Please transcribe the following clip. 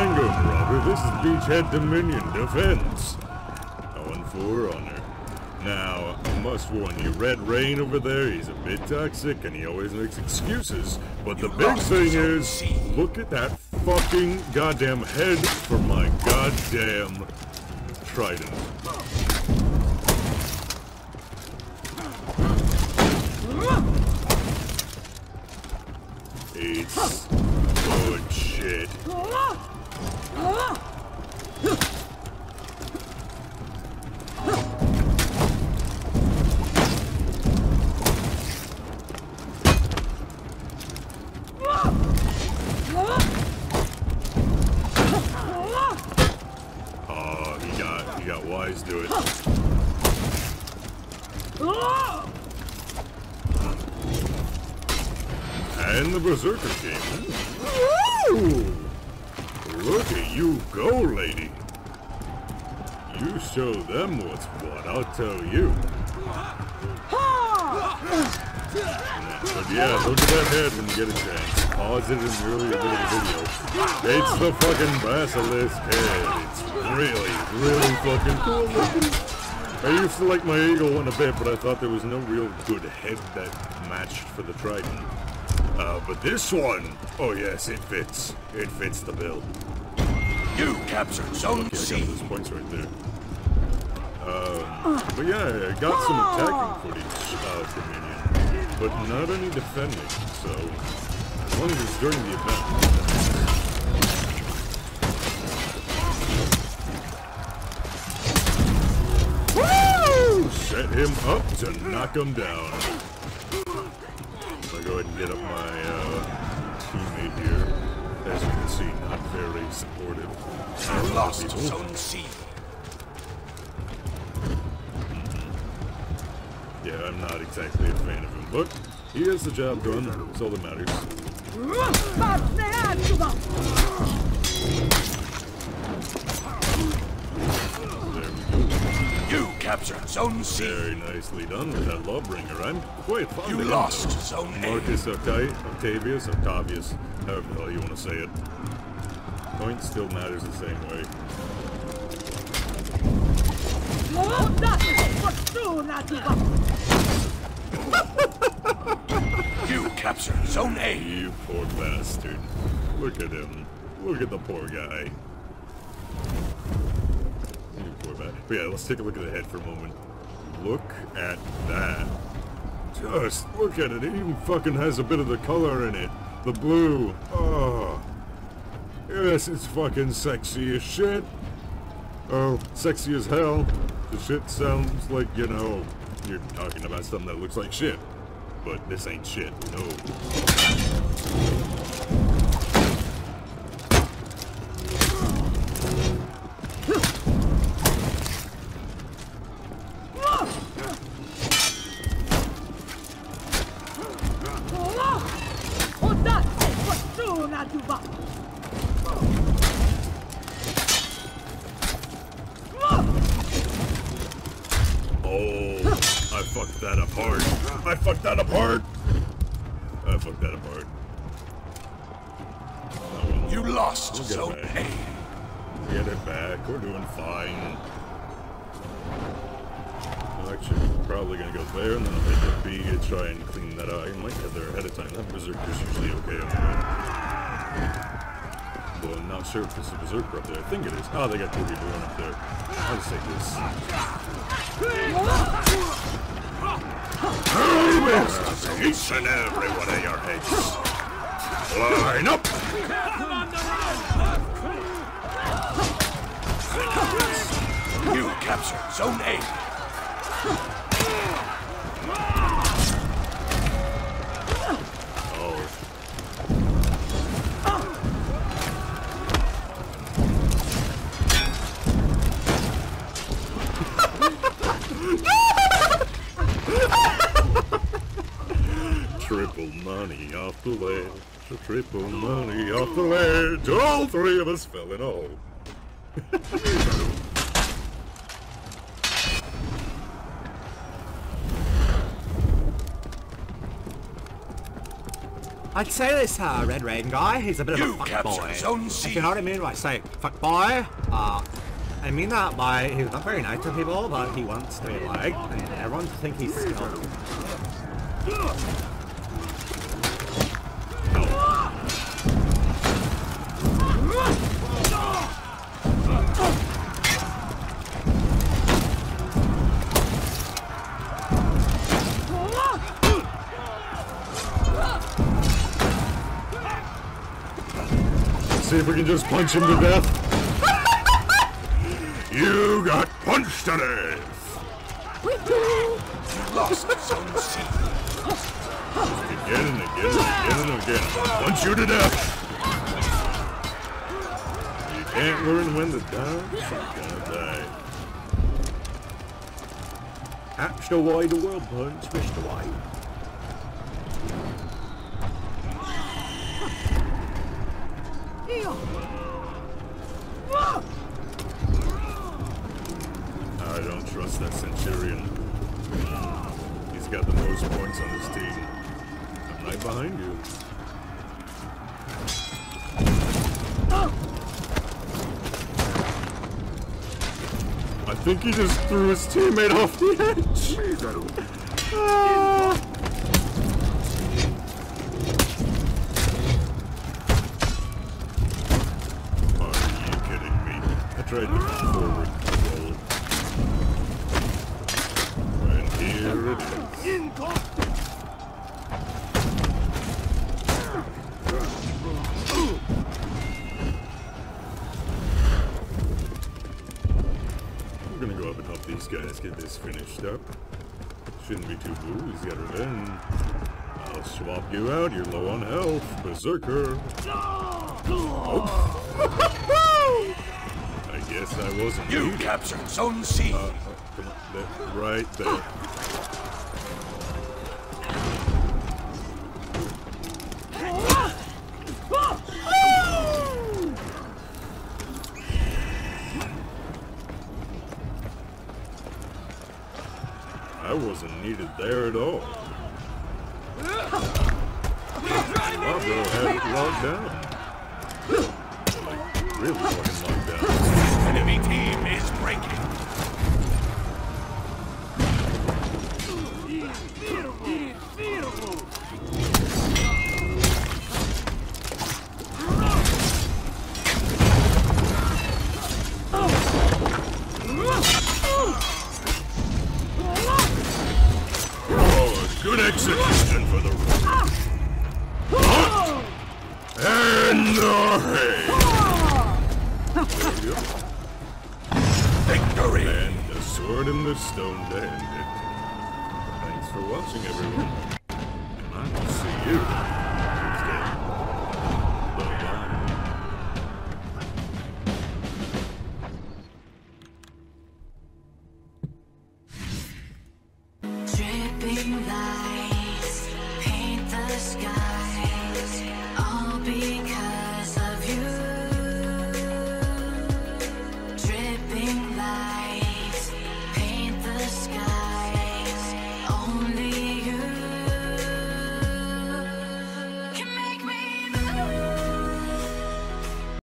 This is Beachhead Dominion Defense. Going for honor. Now, I must warn you, Red Rain over there, he's a bit toxic and he always makes excuses. But the big thing is, look at that fucking goddamn head for my goddamn trident. It's good shit. Oh. And the Berserker came. Woo! Look at you go, lady. You show them what's what, I'll tell you. But yeah, look at that head when you get a chance. Pause it in the earlier the video. It's the fucking basilisk head. It's really, really fucking cool looking. I used to like my eagle one a bit, but I thought there was no real good head that matched for the trident. Uh, but this one, oh yes, it fits. It fits the bill. You captured Zone Okay, C. those points right there. Um, but yeah, I got some attacking footage uh, from Minion, but not any defending, so as long as it's during the event. Woo! Set him up to knock him down. I'm gonna go ahead and get up my uh, teammate here. Very supportive. You lost. Zone C. Yeah, I'm not exactly a fan of him, but he has the job done. That's all that matters. There we go. You captured Zone C. Very nicely done with that Lawbringer. I'm quite fond You lost. Zone A. Marcus Octavius, Octavius, however the hell you want to say it. Point still matters the same way. You captured Zone A. You poor bastard. Look at him. Look at the poor guy. You poor bastard. But yeah, let's take a look at the head for a moment. Look at that. Just look at it. It even fucking has a bit of the color in it. The blue. Oh. Yes, it's fucking sexy as shit. Oh, sexy as hell. The shit sounds like, you know, you're talking about something that looks like shit. But this ain't shit, no. Oh, fucked that apart. I fucked that apart. I fucked that apart. Oh, well. You lost We'll get Zone it back. Get it back. We're doing fine. I'm actually probably gonna go there and then I'll hit the B to try and clean that out. I might head there ahead of time. That berserker's usually okay anyway. Well, I'm not sure if it's a berserker up there. I think it is. Oh, they got two people going up there. I'll just take this. Missed each and every one of your heads. Line up! You captured Zone A. triple money off the ledge. Triple money off the ledge. All three of us fell in a hole. I'd say this uh, Red Rain guy, he's a bit You of a fuck captured boy. Zone If C. you know what I mean when I say fuck boy, uh, I mean that by he's not very nice to people, but he wants to be liked, and everyone thinks he's skilled. See if we can just punch him to death. you got punched to death. You lost Zone C. Again and again and again and again. Punch you to death. You can't learn when to die. You're gonna die. Hatch the wide world punch, Mr. White. Think he just threw his teammate off the edge. Ah. Are you kidding me? I tried to forward roll. And here it is. We're gonna go up and help these guys get this finished up. Shouldn't be too blue, he's got revenge. I'll swap you out, you're low on health. Berserker. Oh. I guess I wasn't You needed. captured Zone C. Uh, come on, that- right there. I wasn't needed there at all. Pablo had it locked down. Like, really fucking locked down. Enemy team is breaking. Oh, And the. Victory. And the sword in the stone to end it. Thanks for watching, everyone. And I will see you